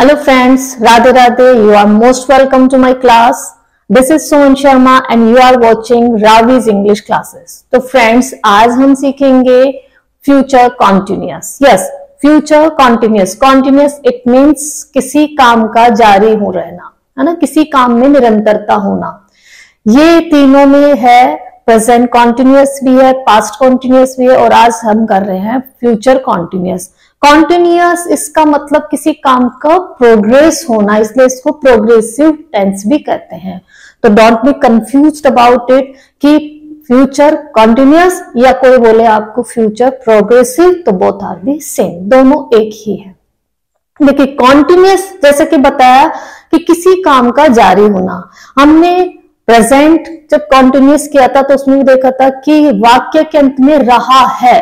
Hello friends Radhe Radhe you are most welcome to my class this is Son Sharma and you are watching Ravi's English classes तो friends आज हम सीखेंगे future continuous yes future continuous continuous it means किसी काम का जारी हो रहना, है ना? किसी काम में निरंतरता होना। ये तीनों में है प्रेजेंट कॉन्टिन्यूस भी है पास्ट कॉन्टिन्यूस भी है और आज हम कर रहे हैं फ्यूचर कॉन्टिन्यूस कॉन्टिन्यूस इसका मतलब किसी काम का प्रोग्रेस होना, इसलिए इसको प्रोग्रेसिव टेंस भी कहते हैं। तो don't be confuse about it कि फ्यूचर कॉन्टिन्यूस या कोई बोले आपको फ्यूचर प्रोग्रेसिव तो बोथ आर दी सेम दोनों एक ही है। देखिए कॉन्टिन्यूस जैसे कि बताया कि किसी काम का जारी होना। हमने प्रेजेंट जब कॉन्टिन्यूस किया था तो उसमें भी देखा था कि वाक्य के अंत में रहा है।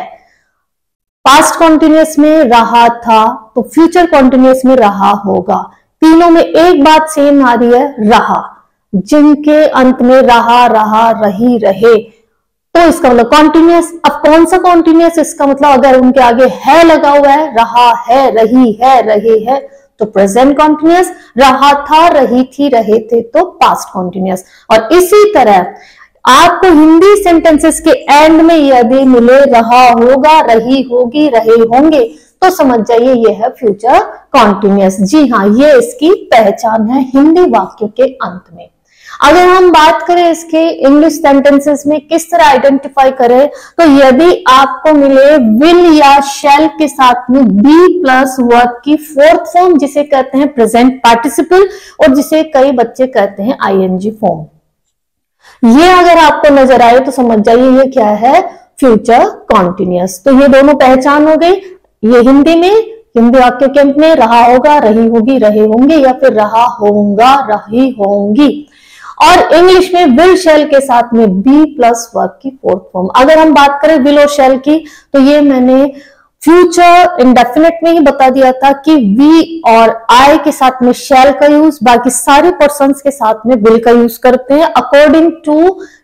पास्ट कॉन्टिन्यूस में रहा था तो फ्यूचर कॉन्टिन्यूस में रहा होगा। तीनों में एक बात सेम आ रही है, रहा। जिनके अंत में रहा रहा, रही, रहे। तो इसका मतलब कॉन्टिन्यूस अब कौन सा कॉन्टिन्यूस इसका मतलब अगर उनके आगे है, लगा हुआ है, रहा है, रही है, रहे है तो प्रेजेंट कॉन्टिन्यूस रहा था, रही थी, रहे थे तो पास्ट कॉन्टिन्यूस और इसी तरह आपको हिंदी सेंटेंसेस के एंड में यदि मिले रहा होगा, रही होगी, रहे होंगे तो समझ जाइए, ये है फ्यूचर कॉन्टिन्यूस जी हाँ ये इसकी पहचान है हिंदी वाक्य के अंत में। अगर हम बात करें इसके इंग्लिश सेंटेंसेस में किस तरह आइडेंटिफाई करें तो यदि आपको मिले विल या शेल के साथ में बी प्लस वर्क की फोर्थ फॉर्म जिसे कहते हैं प्रेजेंट पार्टिसिपल और जिसे कई बच्चे कहते हैं आईएनजी फॉर्म ये अगर आपको नज़र आए तो समझ जाइए ये क्या है फ्यूचर कॉन्टिन्यूस तो ये दोनों पहचान हो गई। ये हिंदी में, हिंदी वाक्य के अंत में रहा होगा, रही होगी, रहे होंगे या फिर रहा होगा रही होंगी। और इंग्लिश में विल शेल के साथ में बी प्लस वर्क की फोर्थ फॉर्म अगर हम बात करें विल और शेल की तो ये मैंने फ्यूचर इंडेफिनेट में ही बता दिया था कि वी और आई के साथ में शेल का यूज़ बाकी सारे पर्सन के साथ में विल का यूज़ करते हैं अकॉर्डिंग टू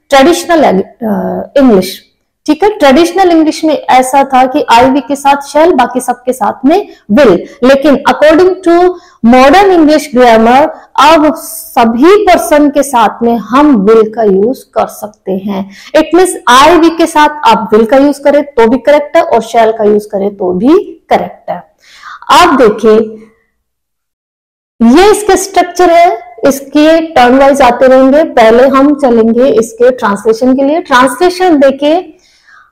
ट्रेडिशनल इंग्लिश ठीक है? ट्रेडिशनल इंग्लिश में ऐसा था कि आई वी के साथ शेल बाकी सबके साथ में विल लेकिन according to modern English grammar अब सभी पर्सन के साथ में हम विल का यूज़ कर सकते हैं. इट मीन आई वी के साथ आप विल का यूज़ करें तो भी करेक्ट है और शेल का यूज़ करें तो भी करेक्ट है. आप देखिए, ये इसका स्ट्रक्चर है, इसके टर्न वाइज आते रहेंगे, पहले हम चलेंगे इसके ट्रांसलेशन के लिए. ट्रांसलेशन देखिए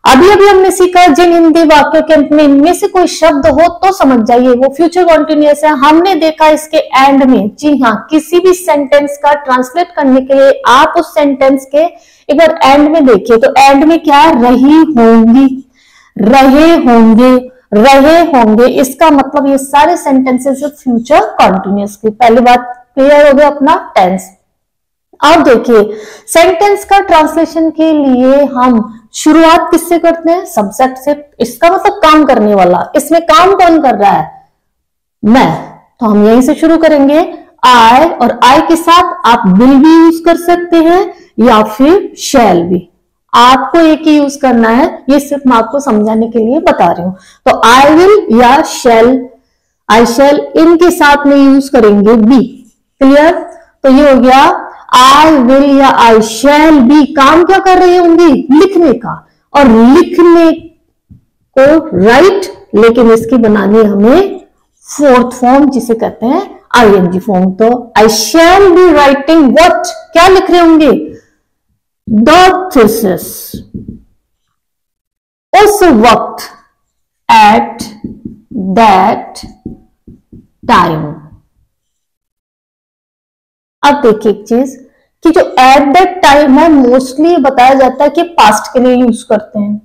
अभी अभी हमने सीखा, जिन हिंदी वाक्यों के अंत में इनमें से कोई शब्द हो तो समझ जाइए, वो फ्यूचर कॉन्टिन्यूस है। हमने देखा इसके एंड में, जी हाँ किसी भी सेंटेंस का ट्रांसलेट करने के लिए आप उस सेंटेंस के एक बार एंड में देखिए तो एंड में क्या रही होंगी। रहे होंगे। रहे होंगे। इसका मतलब ये सारे सेंटेंसेस फ्यूचर कॉन्टिन्यूस की। पहली बात क्लियर हो गया अपना टेंस अब देखिए सेंटेंस का ट्रांसलेशन के लिए हम शुरुआत किससे करते हैं? सब्जेक्ट से। इसका मतलब काम करने वाला। इसमें काम कौन कर रहा है? मैं। तो हम यहीं से शुरू करेंगे। आई और आई के साथ आप विल भी यूज़ कर सकते हैं या फिर शेल भी। आपको एक ही यूज़ करना है। ये सिर्फ़ मैं आपको समझाने के लिए बता रही हूँ। तो आई विल या शेल आई शेल इनके साथ में यूज़ करेंगे बी क्लियर तो ये हो गया आई विल या आई शैल बी काम क्या कर रहे होंगे? लिखने का। और लिखने को राइट लेकिन इसकी बनानी हमें फोर्थ फॉर्म जिसे कहते हैं आईएनजी फॉर्म तो I shall be writing what क्या लिख रहे होंगे? दिस उस वक्त एट दैट टाइम अब देखिए एक चीज़ कि जो एट दैट टाइम है मोस्टली बताया जाता है कि पास्ट के लिए यूज़ करते हैं।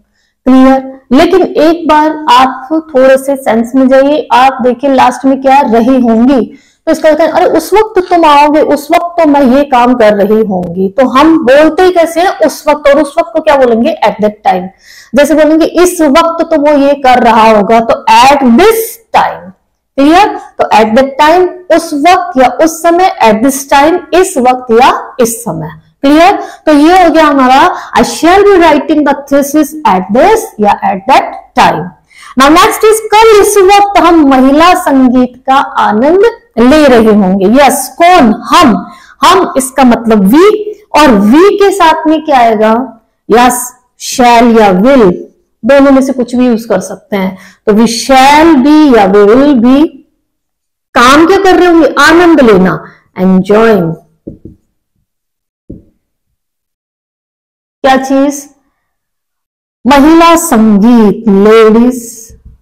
क्लियर लेकिन एक बार आप थोड़े से सेंस में जाइए, आप देखिए लास्ट में क्या रही होंगी। तो इसका कहते हैं अरे उस वक्त तुम आओगे, उस वक्त तो मैं ये काम कर रही होंगी। तो हम बोलते ही कैसे हैं, उस वक्त, और उस वक्त को क्या बोलेंगे? एट दैट टाइम जैसे बोलेंगे, इस वक्त तो वो ये कर रहा होगा तो एट दिस टाइम क्लियर तो एट द टाइम उस वक्त या उस समय एट दिस टाइम इस वक्त या इस समय। क्लियर तो ये हो गया हमारा I shall be writing the thesis at this या एट दैट टाइम ना नेक्स्ट इज़ कल इस वक्त हम महिला संगीत का आनंद ले रहे होंगे। यस कौन? हम। हम इसका मतलब वी और वी के साथ में क्या आएगा? यस शैल या विल दोनों में से कुछ भी यूज़ कर सकते हैं। तो वी शैल बी या वी विल बी काम क्या कर रहे होंगे? आनंद लेना। एंजॉइंग क्या चीज़? महिला संगीत ladies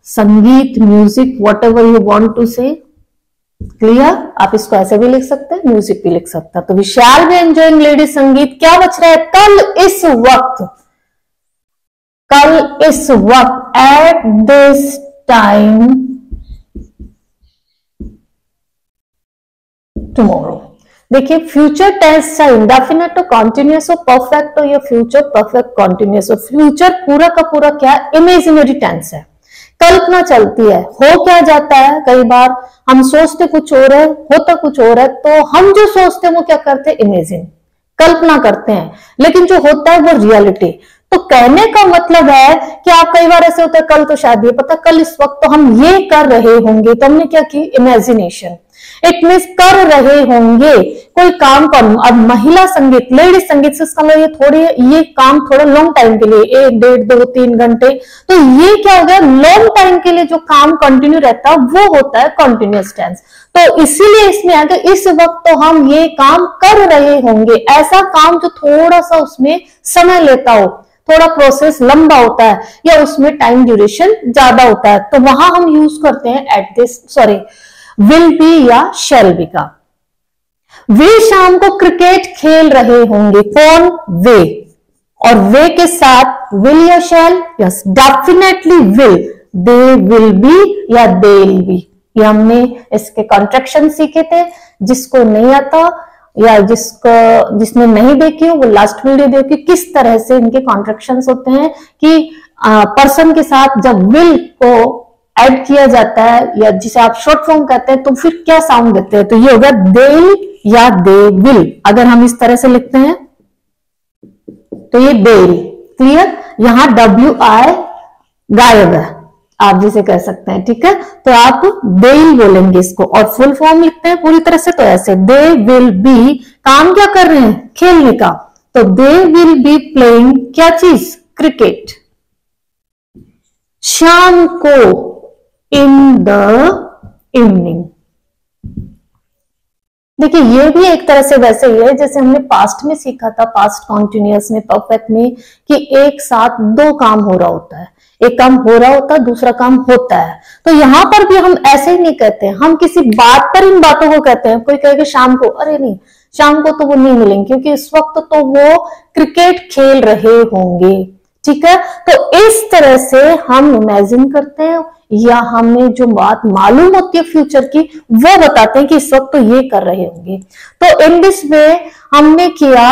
sangeet music whatever you want to say clear आप इसको ऐसे भी लिख सकते हैं म्यूज़िक भी लिख सकते हैं। तो विशाल भी एंजॉइंग लेडीज़ संगीत। क्या बच रहा है? कल, इस वक्त। कल इस वक्त एट दिस टाइम टुमारो देखिए फ्यूचर टेंस है इंडेफिनेट कॉन्टिन्यूस हो परफेक्ट हो या फ्यूचर परफेक्ट कॉन्टिन्यूस हो. फ्यूचर पूरा का पूरा क्या इमेजिनरी टेंस है. कल्पना चलती है, हो क्या जाता है? कई बार हम सोचते कुछ और है, होता कुछ और है तो हम जो सोचते हैं वो क्या करते हैं? इमेजिन कल्पना करते हैं. लेकिन जो होता है वो रियलिटी तो कहने का मतलब है कि आप कई बार ऐसे होते हैं, कल तो शायद है पता, कल इस वक्त तो हम ये कर रहे होंगे। तो हमने क्या की? इमेजिनेशन इट मीन कर रहे होंगे। कोई काम कर। अब महिला संगीत लेडीज़ संगीत से इसका मतलब ये थोड़ी ये काम थोड़ा लॉन्ग टाइम के लिए, एक, डेढ़, दो, तीन घंटे। तो ये क्या हो गया? लॉन्ग टाइम के लिए जो काम कंटिन्यू रहता है वो होता है कंटिन्यूस टेंस तो इसीलिए इसमें आ गया इस वक्त तो हम ये काम कर रहे होंगे। ऐसा काम जो थोड़ा सा उसमें समय लेता हो। थोड़ा प्रोसेस लंबा होता है या उसमें टाइम ड्यूरेशन ज़्यादा होता है तो वहाँ हम यूज़ करते हैं at this sorry will be या शेल बी का। वे शाम को क्रिकेट खेल रहे होंगे, कौन? वे। और वे के साथ विल या shall yes definitely will they will be या दे बी ये हमने इसके कॉन्ट्रेक्शन सीखे थे, जिसको नहीं आता या जिसको, जिसने नहीं देखी हो, वो लास्ट वीडियो देखी किस तरह से इनके कॉन्ट्रेक्शन होते हैं, कि पर्सन के साथ जब विल को ऐड किया जाता है, या जिसे आप शॉर्ट फॉर्म कहते हैं तो फिर क्या साउंड देते हैं? तो ये होगा दे या दे विल अगर हम इस तरह से लिखते हैं तो ये बेल क्लियर यहाँ डब्ल्यू आई गायब है। आप जिसे कह सकते हैं, ठीक है? तो आप दे बोलेंगे इसको और फुल फॉर्म लिखते हैं पूरी तरह से तो ऐसे दे विल बी काम क्या कर रहे हैं? खेलने का। तो दे विल बी प्लेइंग क्या चीज़? क्रिकेट शाम को इन द इवनिंग देखिए, ये भी एक तरह से वैसे ही है, जैसे हमने पास्ट में सीखा था पास्ट कॉन्टिन्यूस में परफेक्ट में, कि एक साथ दो काम हो रहा होता है। एक काम हो रहा होता है दूसरा काम होता है। तो यहाँ पर भी हम ऐसे ही नहीं कहते। हम किसी बात पर इन बातों को कहते हैं। कोई कहेगा शाम को, अरे नहीं, शाम को तो वो नहीं मिलेंगे, क्योंकि इस वक्त तो वो क्रिकेट खेल रहे होंगे। ठीक है? तो इस तरह से हम इमेजिन करते हैं, या हमें जो बात मालूम होती है फ्यूचर की, वो बताते हैं कि इस वक्त तो ये कर रहे होंगे। तो इन दिस वे हमने किया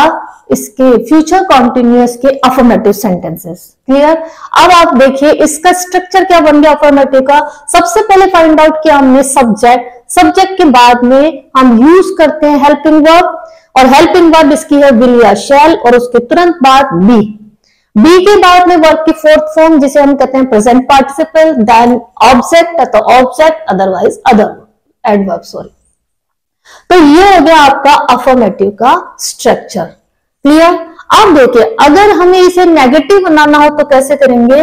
इसके फ्यूचर कॉन्टिन्यूस के अफर्मेटिव सेंटेंसेस क्लियर अब आप देखिए, इसका स्ट्रक्चर क्या बन गया अफर्मेटिव का? सबसे पहले फाइंड आउट किया हमने सब्जेक्ट सब्जेक्ट के बाद में हम यूज़ करते हैं हेल्पिंग वर्ब और हेल्पिंग वर्ब इसकी है विल या शेल और उसके तुरंत बाद बी बी के बाद में वर्ब की फोर्थ फॉर्म जिसे हम कहते हैं प्रेजेंट पार्टिसिपल देन ऑब्जेक्ट तो object otherwise other adverb sorry तो ये हो गया आपका अफर्मेटिव का स्ट्रक्चर क्लियर अब देखिए, अगर हमें इसे नेगेटिव बनाना हो तो कैसे करेंगे?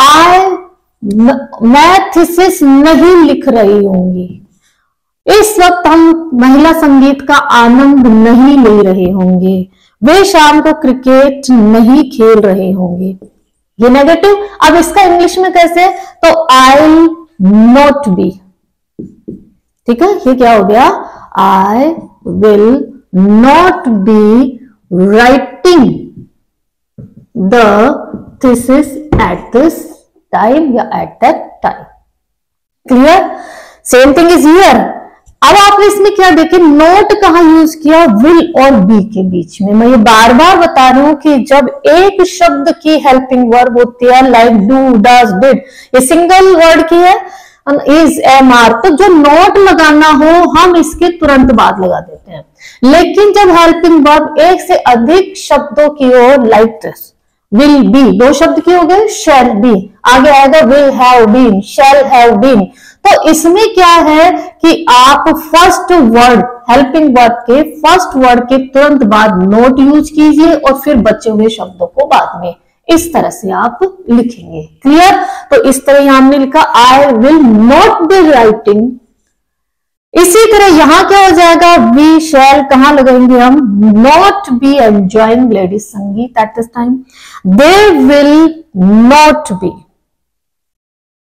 आई मैं थीसिस नहीं लिख रही होंगी। इस वक्त हम महिला संगीत का आनंद नहीं ले रहे होंगे। वे शाम को क्रिकेट नहीं खेल रहे होंगे। ये नेगेटिव अब इसका इंग्लिश में कैसे? तो आई नॉट बी ठीक है? ये क्या हो गया? I will not be writing the thesis at this time या at that time clear same thing is here अब आपने इसमें क्या देखे? नोट कहा यूज़ किया? विल और बी के बीच में। मैं ये बार बार बता रही हूँ कि जब एक शब्द की हेल्पिंग वर्ब होती है लाइक डू डज डिड ये सिंगल वर्ड की है इज़ एम आर तो जो नोट लगाना हो, हम इसके तुरंत बाद लगा देते हैं। लेकिन जब हेल्पिंग वर्ब एक से अधिक शब्दों की ओर लाइक दिस विल बी दो शब्द की हो गए शेल बी आगे आएगा will have been shall have been तो इसमें क्या है कि आप फ़र्स्ट वर्ड हेल्पिंग वर्ड के फ़र्स्ट वर्ड के तुरंत बाद नोट यूज़ कीजिए और फिर बचे हुए शब्दों को बाद में इस तरह से आप लिखेंगे। क्लियर तो इस तरह हमने लिखा I will not be writing इसी तरह यहाँ क्या हो जाएगा? वी शेल कहाँ लगाएँगे हम? Not be enjoying ladies sangeet at this time they will not be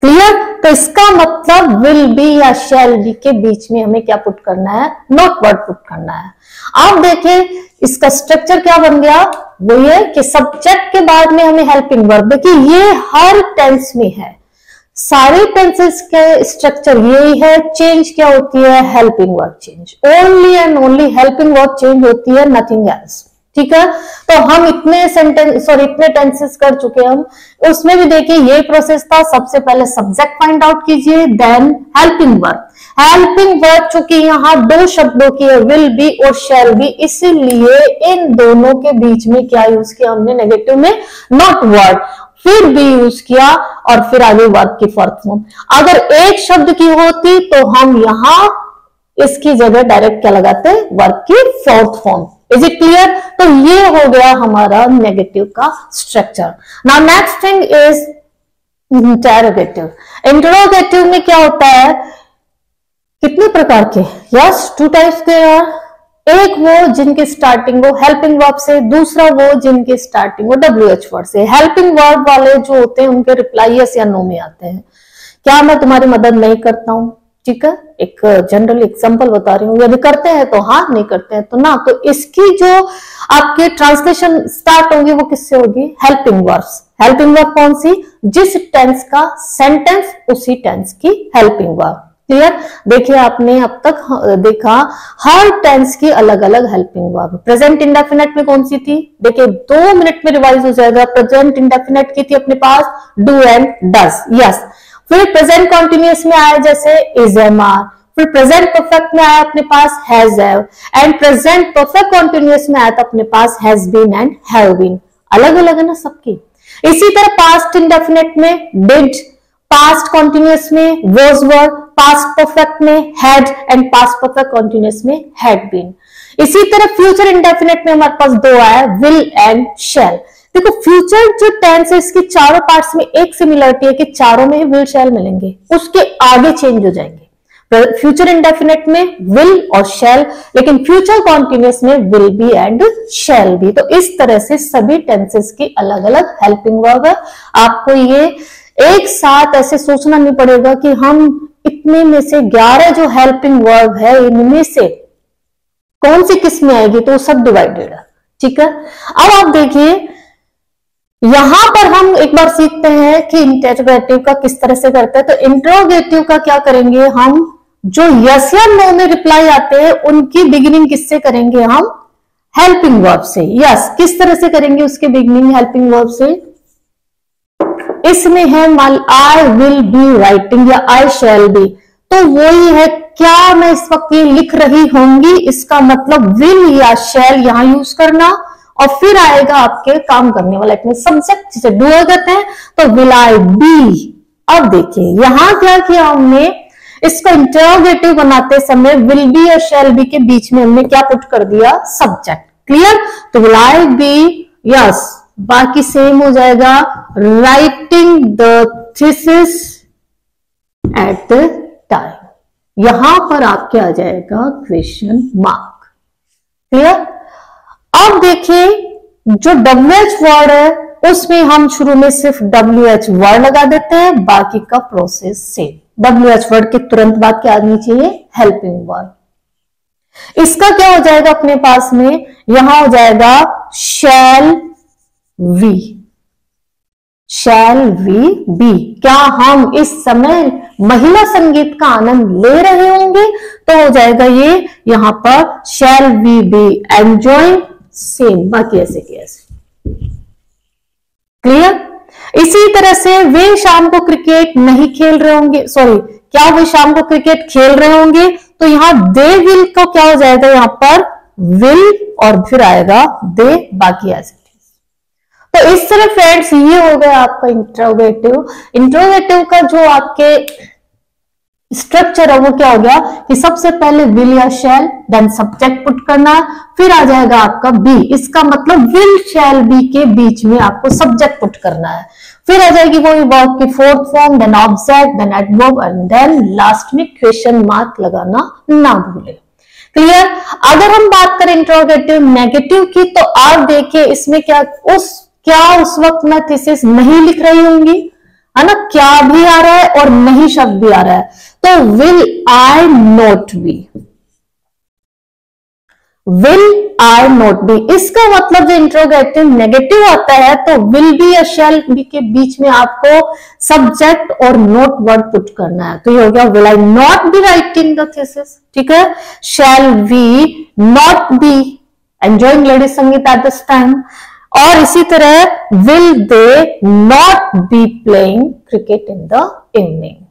clear तो इसका मतलब विल बी या शेल बी के बीच में हमें क्या पुट करना है? नॉट वर्ड पुट करना है। आप देखें, इसका स्ट्रक्चर क्या बन गया? वो ये कि सब्जेक्ट के बाद में हमें हेल्पिंग वर्ब देखिए, ये हर टेंस में है। सारे टेंसेस के स्ट्रक्चर यही है चेंज क्या होती है? Helping verb change only and only helping verb change होती है नथिंग एल्स ठीक है? तो हम इतने सेंटेंस सॉरी इतने टेंसेस कर चुके हम। उसमें भी देखिए, ये प्रोसेस था। सबसे पहले सब्जेक्ट फाइंड आउट कीजिए then helping verb helping verb चूँकि यहाँ दो शब्दों की है विल बी और शेल बी इसीलिए इन दोनों के बीच में क्या यूज़ किया हमने? नेगेटिव में नॉट वर्ड फिर भी यूज़ किया और फिर आगे वर्ब की फोर्थ फॉर्म अगर एक शब्द की होती तो हम यहाँ इसकी जगह डायरेक्ट क्या लगाते? वर्ब की fourth form is it clear तो ये हो गया हमारा नेगेटिव का structure now next thing is interrogative interrogative में क्या होता है? कितने प्रकार के? यस टू टाइप्स के यार एक वो जिनके स्टार्टिंग वो हेल्पिंग वर्ब से, दूसरा वो जिनके स्टार्टिंग वो डब्ल्यू एच वर्ड से। हेल्पिंग वर्ब वाले जो होते हैं, उनके रिप्लाई यस या नो में आते हैं। क्या मैं तुम्हारी मदद नहीं करता हूँ? ठीक है? एक जनरल एग्जांपल बता रही हूँ। यदि करते हैं तो हाँ नहीं करते हैं तो ना। तो इसकी जो आपके ट्रांसलेशन स्टार्ट होगी, वो किससे होगी? हेल्पिंग वर्ब्स हेल्पिंग वर्ब कौन सी? जिस टेंस का सेंटेंस उसी टेंस की हेल्पिंग वर्ब क्लियर देखिए, आपने अब तक देखा, हर टेंस की अलग अलग हेल्पिंग वर्ब प्रेजेंट इंडेफिनेट में कौन सी थी? देखिए, दो मिनट में रिवाइज हो जाएगा। प्रेजेंट इंडेफिनेट की थी अपने पास। डू एंड डस यस फिर प्रेजेंट कॉन्टिन्यूस में आया जैसे इज़ एम आर फिर प्रेजेंट परफेक्ट में आया अपने पास has have and present perfect continuous में आया था अपने पास has been and have been अलग अलग है ना सबकी। इसी तरह पास्ट इंडेफिनेट में डिड पास्ट कॉन्टिन्यूस में वॉज़ वर पास्ट परफेक्ट में had and past perfect continuous में हैड बीन इसी तरह फ्यूचर इंडेफिनेट में हमारे पास दो आया विल एंड शेल देखो फ्यूचर जो टेंस है, इसके चारों पार्ट्स में एक सिमिलरिटी है कि चारों में विल शैल मिलेंगे। उसके आगे चेंज हो जाएँगे। फ्यूचर इंडेफिनेट में विल और शेल लेकिन फ्यूचर कॉन्टिन्यूस में will be and shall be तो इस तरह से सभी टेंसेस की अलग अलग हेल्पिंग वर्ब है। आपको ये एक साथ ऐसे सोचना नहीं पड़ेगा कि हम इतने में से ग्यारह जो हेल्पिंग वर्ब है, इनमें से कौन सी किस्में आएगी? तो सब डिवाइडेड है। ठीक है? अब आप देखिए, यहाँ पर हम एक बार सीखते हैं कि इंटेरोगेटिव का किस तरह से करते हैं। तो इंटरोगेटिव का क्या करेंगे हम? जो यस या नो में रिप्लाई आते हैं, उनकी बिगिनिंग किससे करेंगे हम? हेल्पिंग वर्ब से। यस किस तरह से करेंगे उसके बिगिनिंग हेल्पिंग वर्ब से? इसमें है आई विल बी राइटिंग या आई शेल बी तो वही है, क्या मैं इस वक्त ये लिख रही होंगी? इसका मतलब विल या शेल यहाँ यूज़ करना, और फिर आएगा आपके काम करने वाला। इतने सब्जेक्ट जिसे डू कहते हैं तो विल आई बी अब देखिए, यहाँ क्या किया हमने? इसको इंटरोगेटिव बनाते समय विल बी और शेल बी के बीच में हमने क्या पुट कर दिया? सब्जेक्ट क्लियर तो विल आई बी यस बाकी सेम हो जाएगा writing the thesis at the time यहाँ पर आपके आ जाएगा क्वेश्चन मार्क क्लियर अब देखिए, जो डब्ल्यू एच वर्ड है, उसमें हम शुरू में सिर्फ़ डब्ल्यू एच वर्ड लगा देते हैं, बाकी का process same W H word के तुरंत बाद क्या आनी चाहिए? हेल्पिंग वर्ड इसका क्या हो जाएगा अपने पास में? यहाँ हो जाएगा shall we shall we be क्या हम इस समय महिला संगीत का आनंद ले रहे होंगे? तो हो जाएगा ये, यहाँ पर shall we be enjoying same बाकी ऐसे के ऐसे। क्लियर इसी तरह से वे शाम को क्रिकेट नहीं खेल रहे होंगे। सॉरी क्या वे शाम को क्रिकेट खेल रहे होंगे? तो यहाँ दे विल को क्या हो जाएगा? यहाँ पर विल और फिर आएगा दे बाकी ऐसे। तो इस तरह फ्रेंड्स ये हो गया आपका इंट्रोगेटिव इंट्रोगेटिव का जो आपके स्ट्रक्चर है, वो क्या हो गया कि सबसे पहले विल या शेल देन सब्जेक्ट पुट करना, फिर आ जाएगा आपका बी इसका मतलब विल शेल बी के बीच में आपको सब्जेक्ट पुट करना है। फिर आ जाएगी वो वर्ब की fourth form then object then adverb and then last में क्वेश्चन मार्क लगाना ना भूले। क्लियर अगर हम बात करें इंट्रोगेटिव नेगेटिव की तो आप देखिए इसमें क्या, उस क्या उस वक्त मैं थीसिस नहीं लिख रही होंगी? है ना? क्या भी आ रहा है और नहीं शब्द भी आ रहा है। तो will I not be will I not be इसका मतलब जो इंट्रोगेटिव नेगेटिव आता है तो विल बी या शेल बी के बीच में आपको सब्जेक्ट और नोट वर्ड पुट करना है। तो ये हो गया will I not be writing the thesis ठीक है? Shall we not be enjoying ladies sangeet at this time और इसी तरह will they not be playing cricket in the evening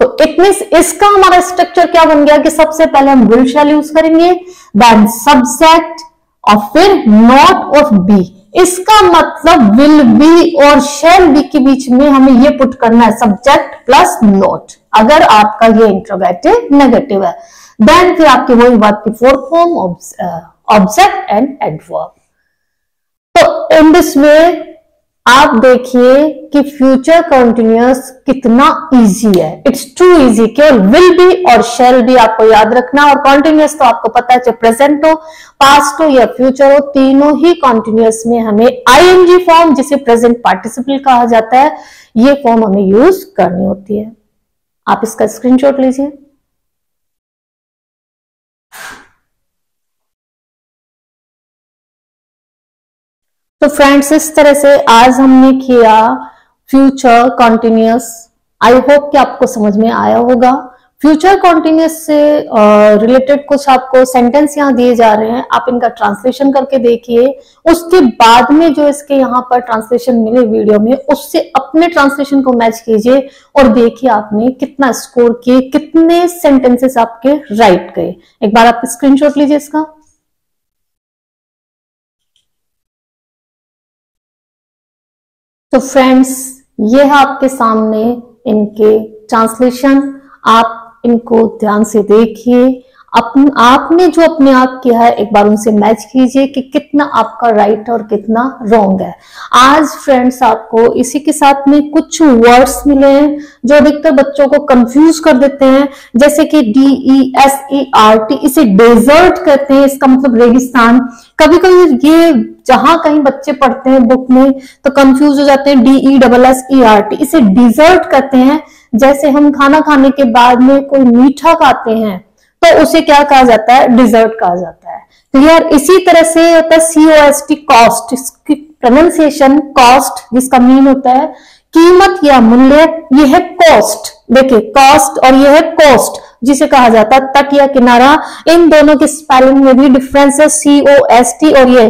तो इट मीन इसका हमारा स्ट्रक्चर क्या बन गया कि सबसे पहले हम विल शैल यूज़ करेंगे देन सब्जेक्ट और फिर नॉट ऑफ़ बी इसका मतलब विल बी और शेल बी के बीच में हमें ये पुट करना है सब्जेक्ट प्लस नोट अगर आपका ये इंट्रोगेटिव नेगेटिव है देन फिर आपकी वही बात की fourth form object and adverb in this way आप देखिए कि फ्यूचर कंटिन्यूस कितना इजी है। इट्स टू इजी केवल विल बी और शेल भी आपको याद रखना और कंटिन्यूस तो आपको पता है, चाहे प्रेजेंट हो पास्ट हो या फ्यूचर हो, तीनों ही कंटिन्यूस में हमें आईएनजी फॉर्म जिसे प्रेजेंट पार्टिसिपल कहा जाता है, ये फॉर्म हमें यूज़ करनी होती है। आप इसका स्क्रीनशॉट लीजिए। तो फ्रेंड्स इस तरह से आज हमने किया फ्यूचर कॉन्टिन्यूस आई होप कि आपको समझ में आया होगा। फ्यूचर कॉन्टिन्यूस से रिलेटेड uh, कुछ आपको सेंटेंस यहाँ दिए जा रहे हैं। आप इनका ट्रांसलेशन करके देखिए। उसके बाद में जो इसके यहाँ पर ट्रांसलेशन मिले वीडियो में उससे अपने ट्रांसलेशन को मैच कीजिए और देखिए आपने कितना स्कोर किए कितने सेंटेंसेस आपके राइट गए। एक बार आप स्क्रीनशॉट लीजिए इसका। तो फ्रेंड्स ये है आपके सामने इनके ट्रांसलेशन आप इनको ध्यान से देखिए। अपन, आपने जो अपने आप किया है, एक बार उनसे मैच कीजिए कि कितना आपका राइट और कितना रॉन्ग है। आज फ्रेंड्स आपको इसी के साथ में कुछ वर्ड्स मिले हैं, जो अधिकतर बच्चों को कंफ्यूज कर देते हैं। जैसे कि D E S E R T इसे डेजर्ट कहते हैं, इसका मतलब रेगिस्तान। कभी कभी ये जहाँ कहीं बच्चे पढ़ते हैं बुक में तो कंफ्यूज हो जाते हैं D E double S E R T इसे डिजर्ट कहते हैं। जैसे हम खाना खाने के बाद में कोई मीठा खाते हैं तो उसे क्या कहा जाता है? डिजर्ट कहा जाता है। तो यार, इसी तरह से होता है C O S T cost इसकी प्रोनाउंसिएशन कॉस्ट जिसका मीन होता है, कीमत या मूल्य, ये है कॉस्ट देखिए कॉस्ट और यह है कॉस्ट जिसे कहा जाता है तट या किनारा। इन दोनों की स्पेलिंग में भी डिफरेंस है सीओ एस टी और ये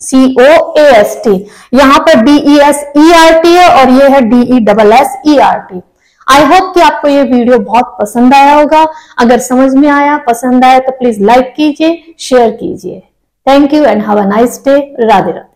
सी ओ ए एस टी यहाँ पर D E S E R T है और ये है D E double S E R T I hope कि आपको ये वीडियो बहुत पसंद आया होगा। अगर समझ में आया, पसंद आया तो प्लीज़ लाइक कीजिए शेयर कीजिए। Thank you and have a nice day Radhe Radhe.